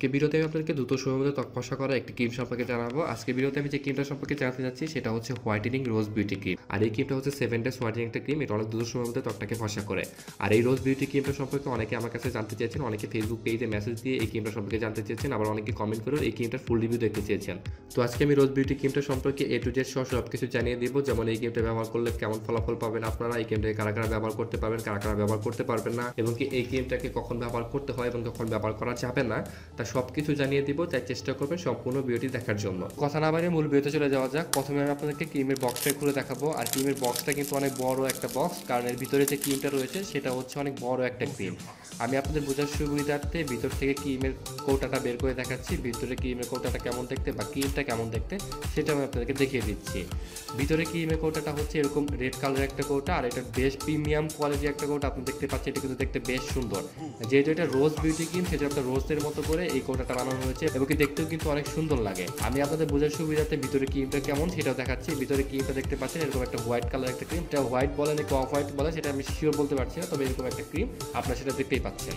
আজকে ভিডিওতে আমি আপনাদেরকে দ্রুত সময়ের মধ্যে ফসা করা একটি ক্রিম সম্পর্কে জানাব। আজকে ভিডিওতে আমি যে ক্রিমটা সম্পর্কে জানাতে যাচ্ছি সেটা হচ্ছে হোয়াইটেনিং রোজ বিউটি ক্রিম। আর এই ক্রিমটা হচ্ছে সেভেন ডেজ হোয়াইটেনিং একটা ক্রিম, এটা অনেক দ্রুত সময়ের মধ্যে ত্বকটাকে ফসা করে। আর এই রোজ বিউটি ক্রিমটা সম্পর্কে অনেকে আমার কাছে জানতে চেয়েছেন, অনেকে ফেসবুক পেজে মেসেজ দিয়ে এই ক্রিমটা সম্পর্কে জানতে চেয়েছেন, আবার অনেকে কমেন্ট করেও এই ক্রিমটার ফুল রিভিউ দেখতে চেয়েছেন। তো আজকে আমি রোজ বিউটি ক্রিমটা সম্পর্কে এ টু জেড সহ সব কিছু জানিয়ে দিব, যেমন এই ক্রিমটা ব্যবহার করলে কেমন ফলাফল পাবেন আপনারা, এই ক্রিমটাকে কারা কারা ব্যবহার করতে পারবেন, কারা কারা ব্যবহার করতে পারবেন না, এবং কি এই ক্রিমটাকে কখন ব্যবহার করতে হয় এবং কখন ব্যবহার করা যাবে না, তা সব কিছু জানিয়ে দিব তাই চেষ্টা করবেন সম্পূর্ণ ভিডিওটি দেখার জন্য। কথা না বাড়িয়ে মূল ভিডিওতে চলে যাওয়া যাক। প্রথমে আমি আপনাদেরকে ক্রিমের বক্সটা খুলে দেখাবো। আর ক্রিমের বক্সটা কিন্তু অনেক বড় একটা বক্স কারণ এর ভিতরে যে ক্রিমটা রয়েছে সেটা হচ্ছে অনেক বড় একটা ক্রিম আমি আপনাদের বোঝার সুবিধার্থে ভিতর থেকে ক্রিমের কৌটাটা বের করে দেখাচ্ছি। ভিতরে ক্রিমের কৌটাটা কেমন দেখতে বা ক্রিমটা কেমন দেখতে সেটা আমি আপনাদেরকে দেখিয়ে দিচ্ছি। ভিতরে ক্রিমের কৌটাটা হচ্ছে এরকম রেড কালারের একটা কৌটা আর এটা বেশ প্রিমিয়াম কোয়ালিটির একটা কৌটা আপনি দেখতে পাচ্ছেন এটা কিন্তু দেখতে বেশ সুন্দর। যেহেতু এটা রোজ বিউটি ক্রিম সেটা আপনার রোজের মতো করে এই কৌটাটা বানানো হয়েছে এবং কি দেখতেও কিন্তু অনেক সুন্দর লাগে। আমি আপনাদের বোঝার সুবিধাতে ভিতরে ক্রিমটা কেমন সেটাও দেখাচ্ছি। ভিতরে ক্রিমটা দেখতে পাচ্ছেন? এরকম একটা হোয়াইট কালার একটা ক্রিম এটা হোয়াইট বলে নাকি অফ হোয়াইট বলে, সেটা আমি শিওর বলতে পারছি না, তবে এরকম একটা ক্রিম আপনারা সেটা দেখতেই পাচ্ছেন।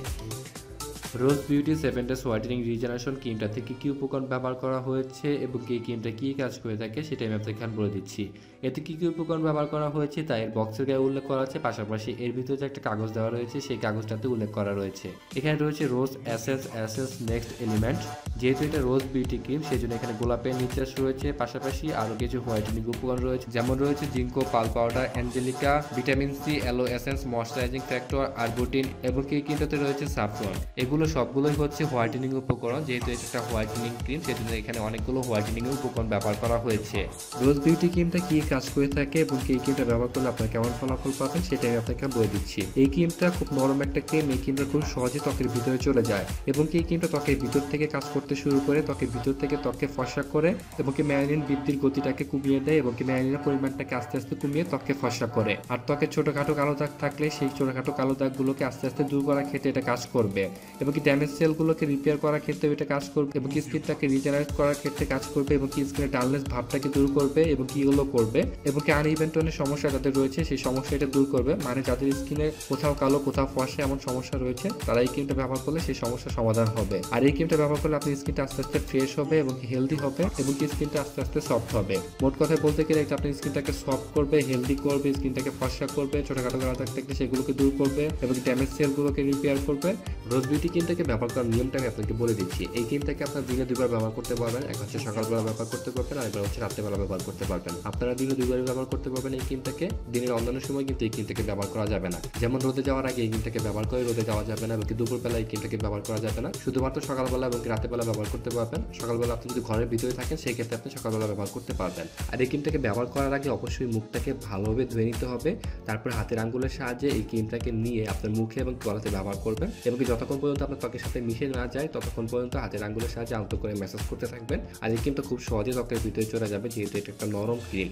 Rose beauty seven days whitening regeneration ক্রিমটা থেকে কী উপকরণ ব্যবহার করা হয়েছে এবং এই ক্রিমটা কী কাজ করে থাকে সেটা আমি আপনাকে এখানে বলে দিচ্ছি। এতে কী কী উপকরণ ব্যবহার করা হয়েছে তা এর বক্সের গায়ে উল্লেখ করা আছে, পাশাপাশি এর ভিতরে যে একটা কাগজ দেওয়া রয়েছে সেই কাগজটাতে উল্লেখ করা রয়েছে। এখানে রয়েছে রোজ অ্যাসেস অ্যাসেস নেক্সট এলিমেন্ট যেহেতু এটা রোজ বিউটি ক্রিম সেই জন্য এখানে গোলাপের নির্যাস রয়েছে, পাশাপাশি আরও কিছু হোয়াইটেনিং উপকরণ রয়েছে, যেমন রয়েছে ginkgo pearl powder angelica vitamin C aloe essence moisturising factor arbutin এবং কি ক্রিমটাতে রয়েছে সাফরন এগুলো সবগুলোই হচ্ছে হোয়াইটেনিং উপকরণ, যেহেতু এটা একটা হোয়াইটেনিং ক্রিম, সেজন্য এখানে অনেকগুলো হোয়াইটেনিং উপকরণ ব্যবহার করা হয়েছে। রোজ বিউটি ক্রিমটা কি কাজ করে থাকে এবং এই ক্রিমটা ব্যবহার করলে আপনার কেমন ফলাফল পাবেন সেটা আমি আপনাকে বলে দিচ্ছি। এই ক্রিমটা খুব নরম একটা ক্রিম, এই ক্রিমটা খুব সহজে ত্বকের ভিতরে চলে যায় এবং এই ক্রিমটা ত্বকের ভিতর থেকে কাজ করতে শুরু করে, ত্বকের ভিতর থেকে ত্বকে ফসা করে এবং কি ম্যালিন বৃদ্ধির গতিটাকে কমিয়ে দেয় এবং কি ম্যালিনের পরিমাণটাকে আস্তে আস্তে কমিয়ে ত্বকে ফসা করে। আর ত্বকে ছোটখাটো কালো দাগ থাকলে সেই ছোটখাটো কালো দাগগুলোকে আস্তে আস্তে দূর করার ক্ষেত্রে এটা কাজ করবে এবং কি ড্যামেজ সেলগুলোকে রিপেয়ার করার ক্ষেত্রে এটা কাজ করবে এবং স্কিনটাকে রিজেনারেট করার ক্ষেত্রে কাজ করবে এবং স্কিনের ডালনেস ভাবটাকে দূর করবে এবং কি এগুলো করবে এবং কি আনইভেন টোনের সমস্যা যাদের রয়েছে সেই সমস্যা এটা দূর করবে। মানে যাদের স্কিনে কোথাও কালো, কোথাও ফসে এমন সমস্যা রয়েছে, তারা এই ক্রিমটা ব্যবহার করলে সেই সমস্যার সমাধান হবে। আর এই ক্রিমটা ব্যবহার করলে আপনার স্কিনটা আস্তে আস্তে ফ্রেশ হবে এবং হেলদি হবে এবং কি স্কিনটা আস্তে আস্তে সফট হবে। মোট কথায় বলতে গেলে এটা আপনার স্কিনটাকে সফট করবে হেলদি করবে স্কিনটাকে ফসা করবে, ছোটখাটো দাগ থাকলে সেগুলোকে দূর করবে এবং ড্যামেজ সেলগুলোকে রিপেয়ার করবে। রোজ বিউটি ক্রিমটাকে ব্যবহার করার নিয়মটা আমি আপনাকে বলে দিচ্ছি। এই ক্রিমটাকে আপনার দিনে দুবার ব্যবহার করতে পারবেন, এক হচ্ছে সকালবেলা ব্যবহার করতে পারবেন, আর একবার হচ্ছে রাত্রেবেলা ব্যবহার করতে পারবেন। আপনারা দিনে দুবার ব্যবহার করতে পারবেন এই ক্রিমটাকে দিনের অন্যান্য সময় কিন্তু এই ক্রিমটাকে ব্যবহার করা যাবে না। যেমন রোদে যাওয়ার আগে এই ক্রিমটাকে ব্যবহার করে রোদে যাওয়া যাবে না এবং দুপুরবেলা এই ক্রিমটাকে ব্যবহার করা যাবে না। শুধুমাত্র সকালবেলা এবং রাতেবেলা ব্যবহার করতে পারবেন। সকালবেলা আপনি যদি ঘরের ভিতরে থাকেন, সেই ক্ষেত্রে আপনি সকালবেলা ব্যবহার করতে পারবেন। আর এই ক্রিমটাকে ব্যবহার করার আগে অবশ্যই মুখটাকে ভালোভাবে ধুয়ে নিতে হবে। তারপর হাতের আঙ্গুলের সাহায্যে এই ক্রিমটাকে নিয়ে আপনার মুখে এবং গলাতে ব্যবহার করবেন। এবং যতক্ষণ পর্যন্ত আপনার ত্বকের সাথে মিশে না যায়, ততক্ষণ পর্যন্ত হাতের আঙ্গুলের সাহায্যে আলতো করে ম্যাসাজ করতে থাকবেন। আর এই ক্রিমটা খুব সহজে ত্বকের ভিতরে চলে যাবে, যেহেতু এটা একটা নরম ক্রিম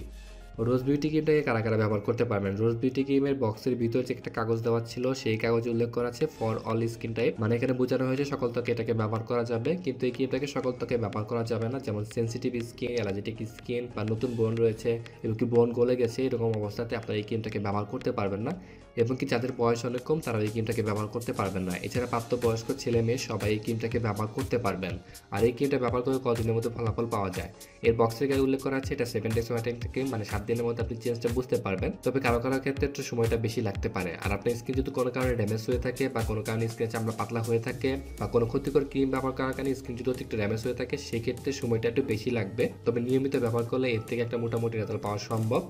রোজ বিউটি ক্রিমটাকে কারা কারা ব্যবহার করতে পারবেন? রোজ বিউটি ক্রিমের বক্সের ভিতরে যে একটা কাগজ দেওয়া ছিল, সেই কাগজে উল্লেখ করা আছে ফর অল স্কিন টাইপ মানে এখানে বোঝানো হয়েছে সকল ত্বকে এটাকে ব্যবহার করা যাবে, কিন্তু এই ক্রিমটাকে সকল ত্বকে ব্যবহার করা যাবে না। যেমন সেন্সিটিভ স্কিন অ্যালার্জেটিক স্কিন বা নতুন বোন রয়েছে এবং কি বোন গলে গেছে, এরকম অবস্থাতে আপনারা এই ক্রিমটাকে ব্যবহার করতে পারবেন না। এবং কি যাদের বয়স অনেক কম, তারা এই ক্রিমটাকে ব্যবহার করতে পারবেন না। এছাড়া প্রাপ্তবয়স্ক ছেলে মেয়ে সবাই এই ক্রিমটাকে ব্যবহার করতে পারবেন। আর এই ক্রিমটা ব্যবহার করে কদিনের মধ্যে ফলাফল পাওয়া যায়? এর বক্সের গায়ে উল্লেখ করা আছে, এটা সেভেন ডেজ ওয়াটিং ক্রিম মানে সাত দিনের মধ্যে আপনি চেঞ্জটা বুঝতে পারবেন। তবে কারও কারও ক্ষেত্রে একটু সময়টা বেশি লাগতে পারে। আর আপনার স্কিন যদি কোনো কারণে ড্যামেজ হয়ে থাকে বা কোনো কারণে স্কিন চামড়া পাতলা হয়ে থাকে বা কোনো ক্ষতিকর ক্রিম ব্যবহার করার কারণে স্কিন যদি একটু ড্যামেজ হয়ে থাকে, সেক্ষেত্রে সময়টা একটু বেশি লাগবে। তবে নিয়মিত ব্যবহার করলে এর থেকে একটা মোটামুটি রেজাল্ট পাওয়া সম্ভব।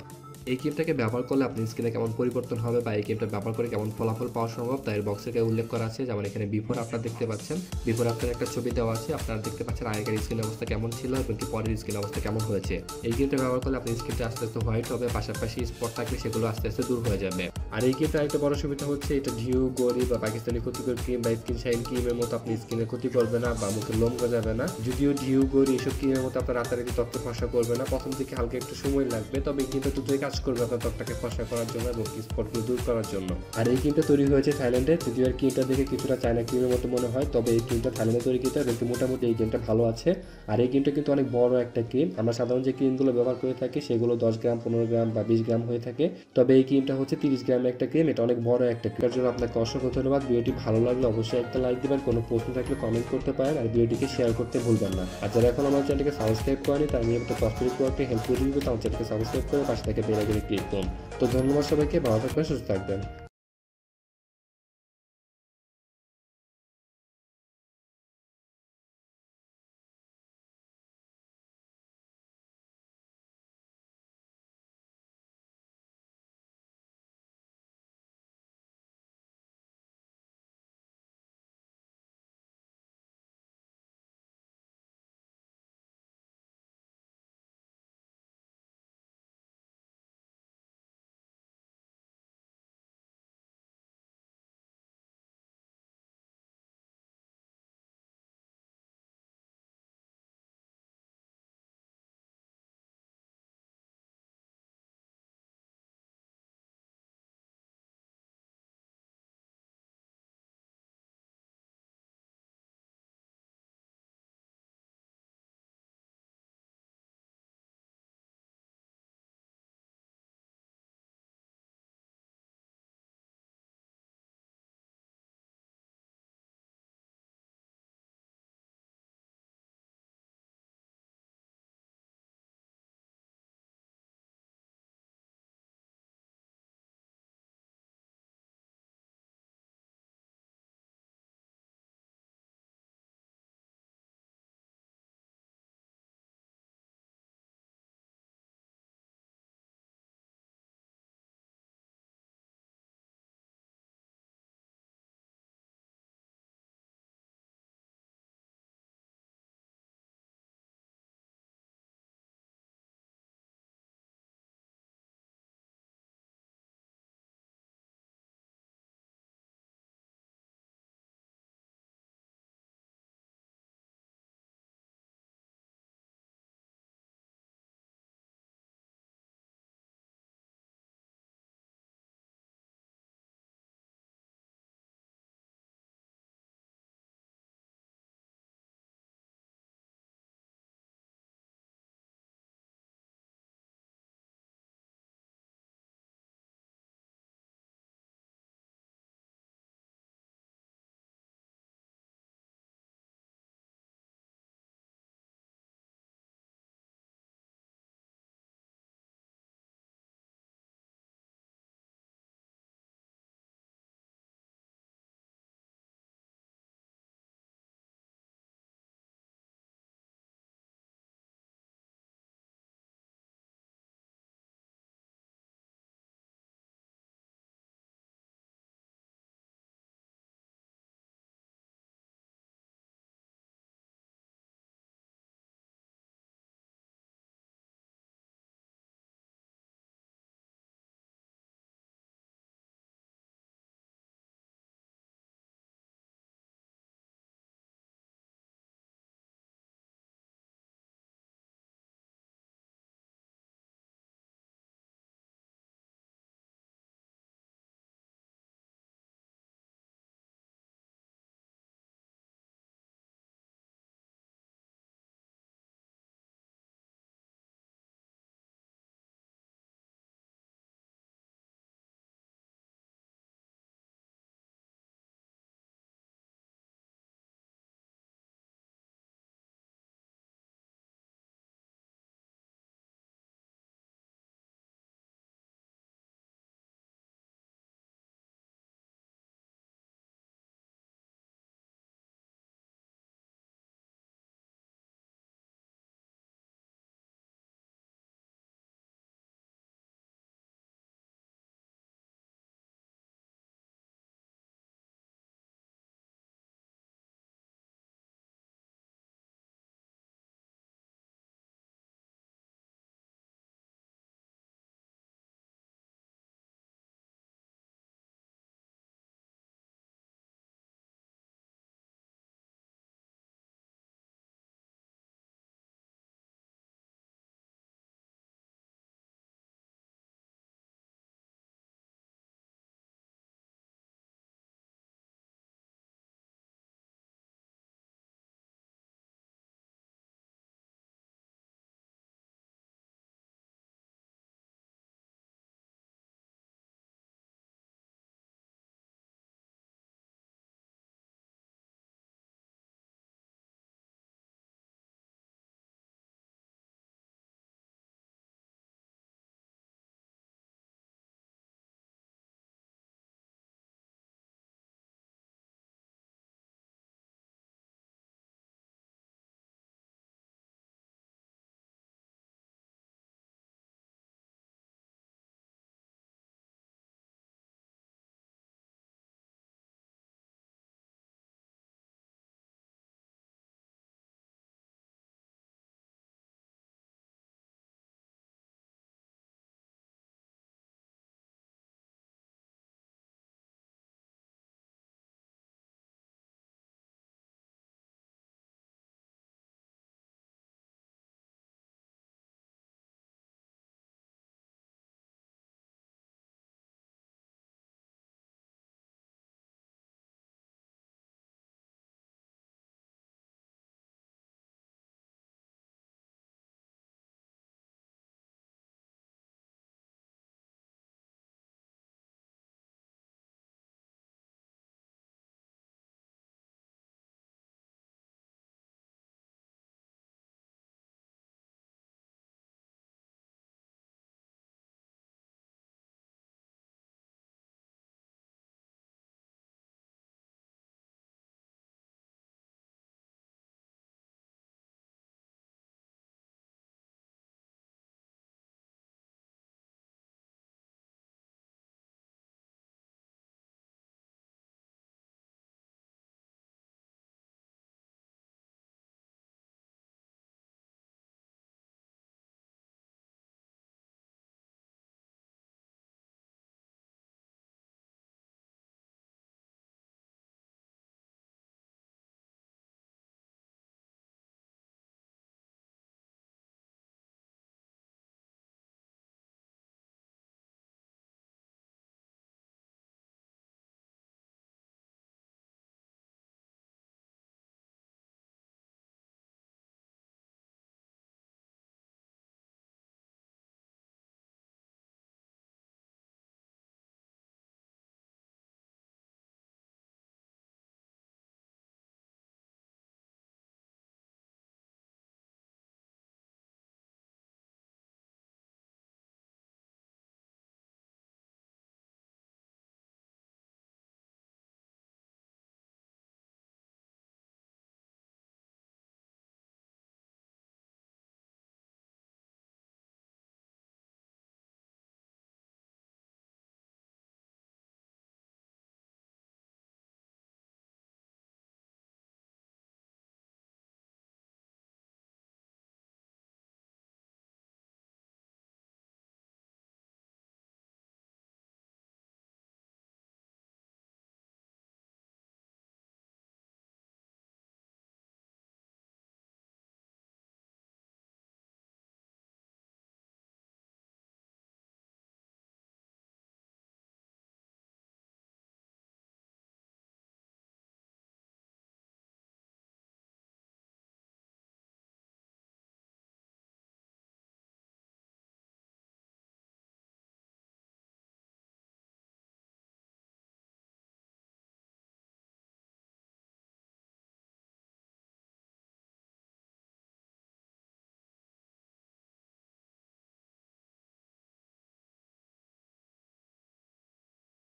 এই গেমটাকে ব্যবহার করলে আপনি স্ক্রিনে কেমন পরিবর্তন হবে বা এই গেমটা ব্যবহার করে কেমন ফলাফল পাওয়া সম্ভব তাই এর বক্সে উল্লেখ করা আছে। যেমন এখানে বিফোর আপনার দেখতে পাচ্ছেন। বিফোর আপনার একটা ছবি দেওয়া আছে। আপনারা দেখতে পাচ্ছেন আগেকার স্ক্রিনের অবস্থা কেমন ছিল এবং কি পরের স্ক্রিন অবস্থা কেমন হয়েছে। এই গেমটা ব্যবহার করলে আপনি স্ক্রিনটা আস্তে আস্তে হোয়াইট হবে, পাশাপাশি স্পট থাকলে সেগুলো আস্তে আস্তে দূর হয়ে যাবে। আর এই ক্রিমটা একটা বড় সুবিধা হচ্ছে এটা ঢিউ গরি বা পাকিস্তানি ক্ষতিকর ক্রিম বা স্কিন শাইন ক্রিমের মতো আপনি স্কিনের ক্ষতি করবে না বা মুখে লোম গজাবে না। যদিও ঢিউ গরি এসব ক্রিমের মতো আপনার রাতারাতি তথ্য ফসা করবে না। প্রথম থেকে হালকা একটু সময় লাগবে, তবে কিন্তু দ্রুতই কাজ করবে আপনার ত্বকটাকে ফসা করার জন্য এবং স্পটগুলো দূর করার জন্য। আর এই ক্রিমটা তৈরি হয়েছে থাইল্যান্ডে, যদিও আর ক্রিমটা দেখে কিছুটা চায়না ক্রিমের মতো মনে হয়, তবে এই ক্রিমটা থাইল্যান্ডে তৈরি কিন্তু কিন্তু মোটামুটি এই ক্রিমটা ভালো আছে। আর এই ক্রিমটা কিন্তু অনেক বড় একটা ক্রিম আমরা সাধারণ যে ক্রিমগুলো ব্যবহার করে থাকি, সেগুলো দশ গ্রাম, পনেরো গ্রাম বা বিশ গ্রাম হয়ে থাকে। তবে এই ক্রিমটা হচ্ছে তিরিশ গ্রামের একটা ক্রিম এটা অনেক বড় একটা ক্রিমের জন্য আপনাকে অসংখ্য ধন্যবাদ। ভিডিওটি ভালো লাগলে অবশ্যই একটা লাইক দেবেন, কোনো প্রশ্ন থাকলে কমেন্ট করতে পারেন আর ভিডিওটিকে শেয়ার করতে ভুলবেন না। আর যারা এখন আমার চ্যানেলকে সাবস্ক্রাইব করেনি, তার নিয়মিত প্রস্তুতি প্রোডাক্টে হেল্প করে দিবে। তো আমার চ্যানেলকে সাবস্ক্রাইব করে পাশে থেকে বেল আইকনে ক্লিক করুন। তো ধন্যবাদ সবাইকে, ভালো থাকবেন, সুস্থ থাকবেন।